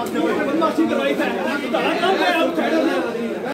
बदमाशी करवाई था